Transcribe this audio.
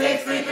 six, three,